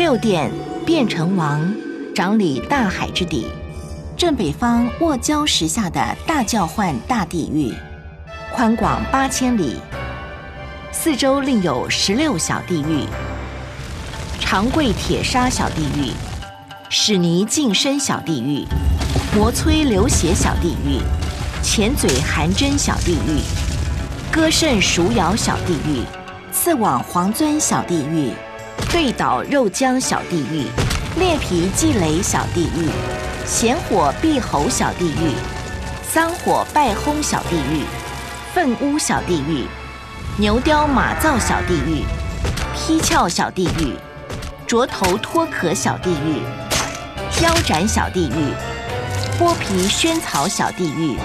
六殿，变成王，掌理大海之底，正北方卧礁石下的大教换大地狱，宽广八千里，四周另有十六小地狱，长跪铁砂小地狱，屎泥净身小地狱，磨摧流血小地狱，钳嘴含针小地狱，割肾赎咬小地狱，刺网黄尊小地狱。对倒肉浆小地狱，裂皮祭雷小地狱，咸火闭喉小地狱，桑火拜轰小地狱，粪污小地狱，牛雕马灶小地狱，劈鞘小地狱，啄头脱壳小地狱，腰斩小地狱，剥皮萱草小地狱。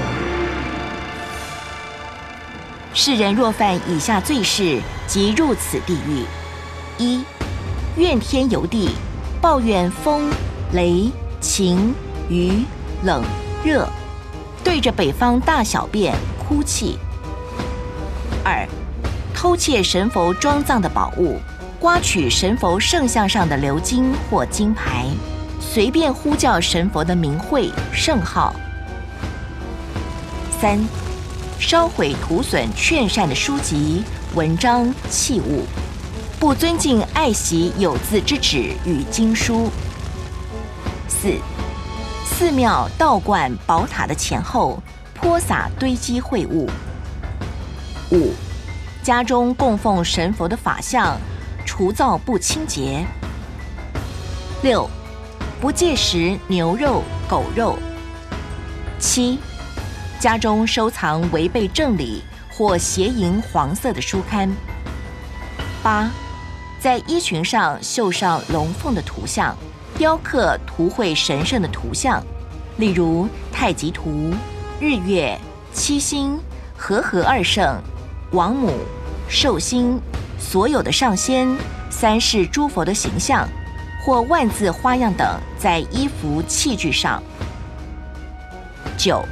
世人若犯以下罪事，即入此地狱：一。怨天尤地，抱怨风、雷、晴、雨、冷、热，对着北方大小便、哭泣。二，偷窃神佛装藏的宝物，刮取神佛圣像上的鎏金或金牌，随便呼叫神佛的名讳、圣号。三，烧毁涂损劝善的书籍、文章、器物。不尊敬、爱惜有字之纸与经书。四、寺庙、道观、宝塔的前后泼洒堆积秽物。五、家中供奉神佛的法像，除灶不清洁。六、不戒食牛肉、狗肉。七、家中收藏违背正理或邪淫黄色的书刊。八。在衣裙上绣上龙凤的图像，雕刻图绘神圣的图像，例如太极图、日月、七星、和合二圣、王母、寿星、所有的上仙、三世诸佛的形象，或万字花样等，在衣服器具上。九，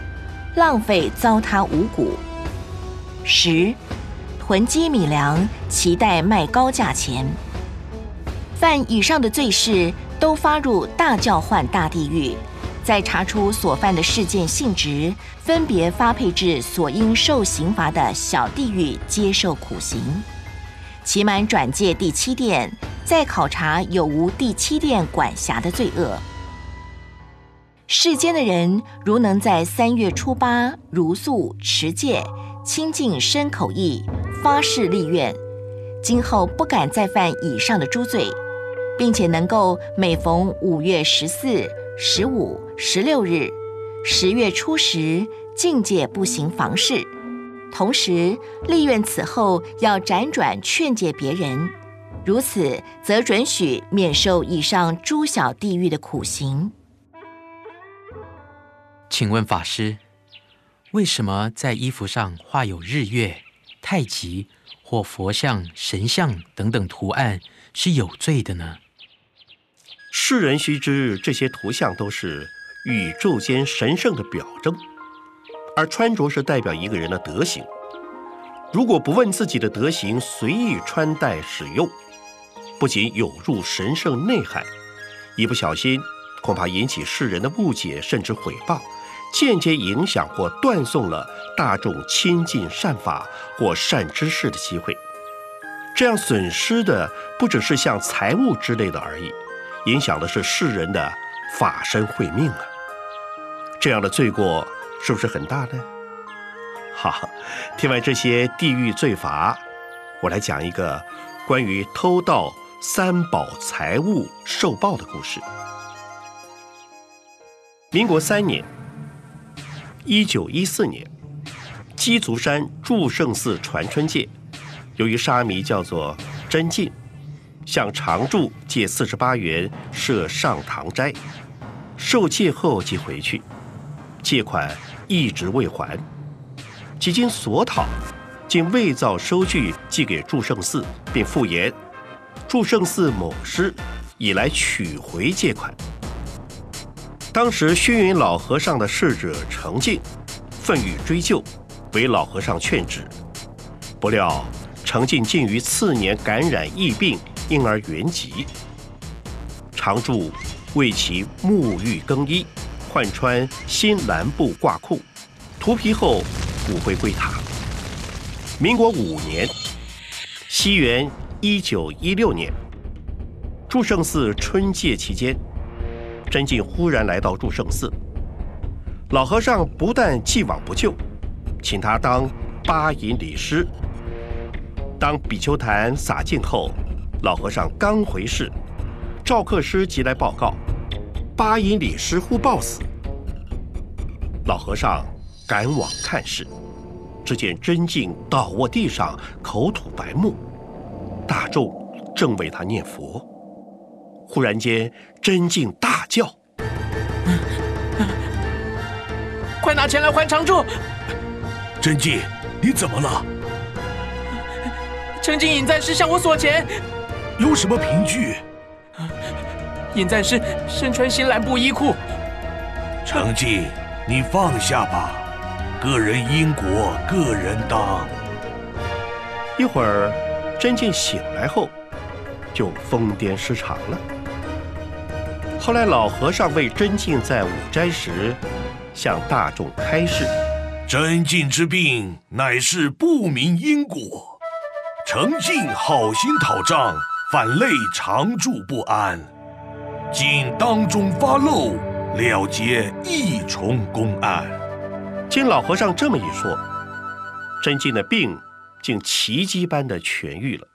浪费糟蹋五谷。十。囤积米粮，期待卖高价钱。犯以上的罪事，都发入大教换大地狱。再查出所犯的事件性质，分别发配至所应受刑罚的小地狱接受苦刑。期满转介第七殿，再考察有无第七殿管辖的罪恶。世间的人，如能在三月初八如素持戒，清净身口意。发誓立愿，今后不敢再犯以上的诸罪，并且能够每逢五月十四、十五、十六日、十月初十，境界不行房事。同时立愿此后要辗转劝诫别人，如此则准许免受以上诸小地狱的苦刑。请问法师，为什么在衣服上画有日月？太极或佛像、神像等等图案是有罪的呢？世人须知，这些图像都是宇宙间神圣的表征，而穿着是代表一个人的德行。如果不问自己的德行，随意穿戴使用，不仅有入神圣内涵，一不小心恐怕引起世人的误解，甚至毁谤。间接影响或断送了大众亲近善法或善知识的机会，这样损失的不只是像财物之类的而已，影响的是世人的法身慧命啊！这样的罪过是不是很大呢？好，听完这些地狱罪罚，我来讲一个关于偷盗三宝财物受报的故事。民国三年。一九一四年，鸡足山祝圣寺传春戒，由于沙弥叫做真静，向常住借四十八元设上堂斋，受戒后即回去，借款一直未还，几经索讨，竟伪造收据寄给祝圣寺，并附言祝圣寺某师已来取回借款。当时虚云老和尚的侍者程静，愤欲追究，为老和尚劝止。不料程静竟于次年感染疫病，因而圆寂。常住为其沐浴更衣，换穿新蓝布褂裤，涂皮后骨灰归塔。民国五年，西元一九一六年，祝圣寺春戒期间，真静忽然来到祝圣寺。老和尚不但既往不咎，请他当八引理师。当比丘坛洒净后，老和尚刚回室，赵克师即来报告，八引理师忽暴死。老和尚赶往看事。只见真静倒卧地上，口吐白沫，大众正为他念佛。忽然间，真静大叫：“快拿钱来还常住！”真静，你怎么了？曾经尹赞师向我索钱，有什么凭据？尹赞师身穿新蓝布衣裤。程静，你放下吧。个人因果，个人当。一会儿，真静醒来后，就疯癫失常了。后来，老和尚为真静在五斋时，向大众开示：真静之病，乃是不明因果。诚静好心讨账，反累常住不安。今当中发漏，了结一重公案。经老和尚这么一说，真静的病竟奇迹般的痊愈了。